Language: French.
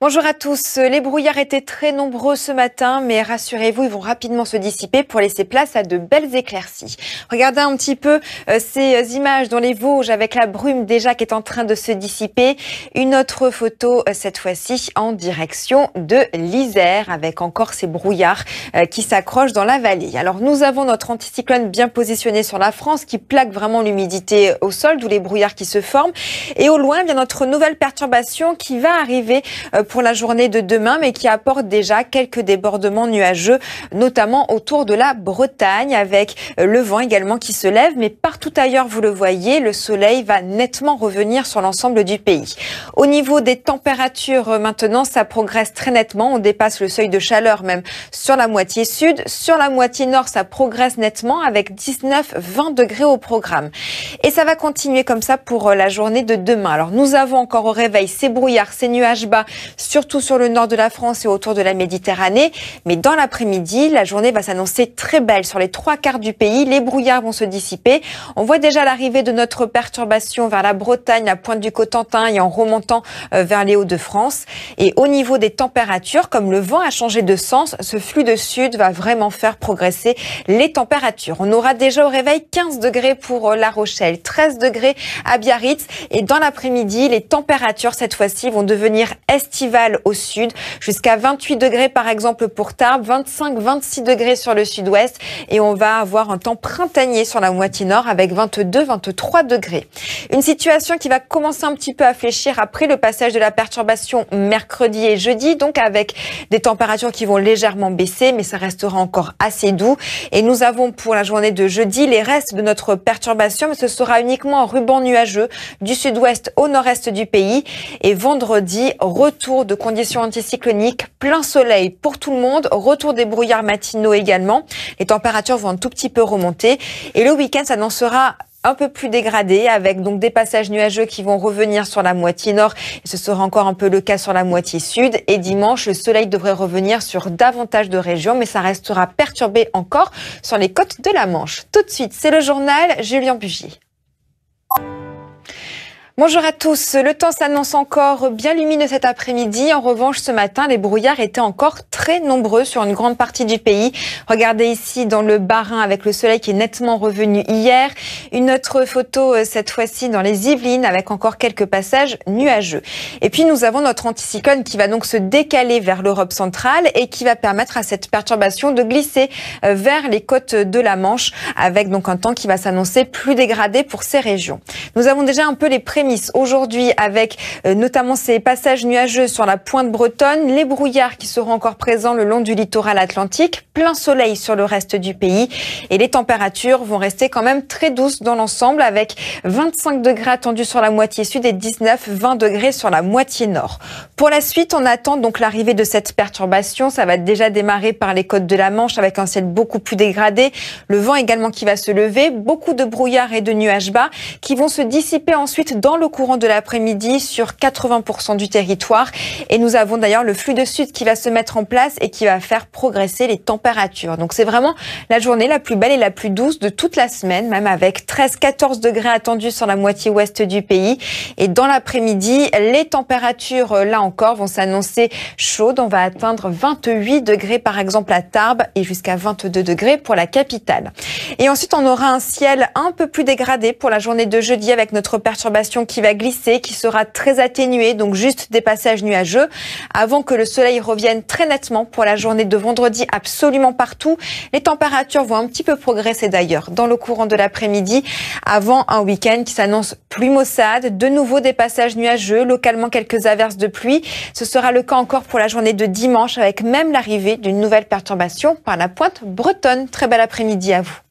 Bonjour à tous. Les brouillards étaient très nombreux ce matin, mais rassurez-vous, ils vont rapidement se dissiper pour laisser place à de belles éclaircies. Regardez un petit peu euh, ces images dans les Vosges avec la brume déjà qui est en train de se dissiper. Une autre photo, euh, cette fois-ci en direction de l'Isère avec encore ces brouillards euh, qui s'accrochent dans la vallée. Alors nous avons notre anticyclone bien positionné sur la France qui plaque vraiment l'humidité au sol, d'où les brouillards qui se forment. Et au loin, bien notre nouvelle perturbation qui va arriver pour la journée de demain, mais qui apporte déjà quelques débordements nuageux, notamment autour de la Bretagne, avec le vent également qui se lève. Mais partout ailleurs, vous le voyez, le soleil va nettement revenir sur l'ensemble du pays. Au niveau des températures, maintenant, ça progresse très nettement. On dépasse le seuil de chaleur même sur la moitié sud. Sur la moitié nord, ça progresse nettement avec 19-20 degrés au programme. Et ça va continuer comme ça pour la journée de demain. Alors, nous avons encore au réveil ces brouillards, ces nuages bas surtout sur le nord de la France et autour de la Méditerranée. Mais dans l'après-midi, la journée va s'annoncer très belle sur les trois quarts du pays. Les brouillards vont se dissiper. On voit déjà l'arrivée de notre perturbation vers la Bretagne, la pointe du Cotentin et en remontant euh, vers les Hauts-de-France. Et au niveau des températures, comme le vent a changé de sens, ce flux de sud va vraiment faire progresser les températures. On aura déjà au réveil 15 degrés pour euh, La Rochelle, 13 degrés à Biarritz et dans l'après-midi, les températures cette fois-ci vont devenir estivales au sud, jusqu'à 28 degrés par exemple pour Tarbes, 25-26 degrés sur le sud-ouest et on va avoir un temps printanier sur la moitié nord avec 22-23 degrés. Une situation qui va commencer un petit peu à fléchir après le passage de la perturbation mercredi et jeudi, donc avec des températures qui vont légèrement baisser, mais ça restera encore assez doux. Et nous avons pour la journée de jeudi les restes de notre perturbation, mais ce sera uniquement un ruban nuageux du sud-ouest au nord-est du pays. Et vendredi, retour de conditions anticycloniques, plein soleil pour tout le monde, retour des brouillards matinaux également. Les températures vont un tout petit peu remonter et le week-end s'annoncera un peu plus dégradé avec donc des passages nuageux qui vont revenir sur la moitié nord et ce sera encore un peu le cas sur la moitié sud et dimanche le soleil devrait revenir sur davantage de régions mais ça restera perturbé encore sur les côtes de la Manche. Tout de suite, c'est le journal Julien Bugier. Bonjour à tous. Le temps s'annonce encore bien lumineux cet après-midi. En revanche, ce matin, les brouillards étaient encore très nombreux sur une grande partie du pays. Regardez ici dans le Bas-Rhin avec le soleil qui est nettement revenu hier. Une autre photo euh, cette fois-ci dans les Yvelines avec encore quelques passages nuageux. Et puis nous avons notre anticyclone qui va donc se décaler vers l'Europe centrale et qui va permettre à cette perturbation de glisser euh, vers les côtes de la Manche avec donc un temps qui va s'annoncer plus dégradé pour ces régions. Nous avons déjà un peu les prémices aujourd'hui avec euh, notamment ces passages nuageux sur la pointe bretonne, les brouillards qui seront encore présents le long du littoral atlantique, plein soleil sur le reste du pays et les températures vont rester quand même très douces dans l'ensemble avec 25 degrés attendus sur la moitié sud et 19-20 degrés sur la moitié nord. Pour la suite, on attend donc l'arrivée de cette perturbation. Ça va déjà démarrer par les côtes de la Manche avec un ciel beaucoup plus dégradé, le vent également qui va se lever, beaucoup de brouillards et de nuages bas qui vont se dissiper ensuite dans le courant de l'après-midi sur 80% du territoire. Et nous avons d'ailleurs le flux de sud qui va se mettre en place et qui va faire progresser les températures. Donc c'est vraiment la journée la plus belle et la plus douce de toute la semaine, même avec 13-14 degrés attendus sur la moitié ouest du pays. Et dans l'après-midi, les températures, euh, là encore, vont s'annoncer chaudes. On va atteindre 28 degrés par exemple à Tarbes et jusqu'à 22 degrés pour la capitale. Et ensuite, on aura un ciel un peu plus dégradé pour la journée de jeudi avec notre perturbation qui va glisser, qui sera très atténué, donc juste des passages nuageux, avant que le soleil revienne très nettement pour la journée de vendredi absolument partout. Les températures vont un petit peu progresser d'ailleurs dans le courant de l'après-midi, avant un week-end qui s'annonce plus maussade, de nouveau des passages nuageux, localement quelques averses de pluie. Ce sera le cas encore pour la journée de dimanche, avec même l'arrivée d'une nouvelle perturbation par la pointe bretonne. Très bel après-midi à vous.